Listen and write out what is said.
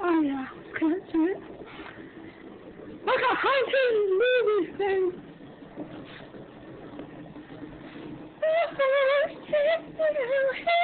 Oh yeah, can't do it. Like a hundred movies thing. Oh,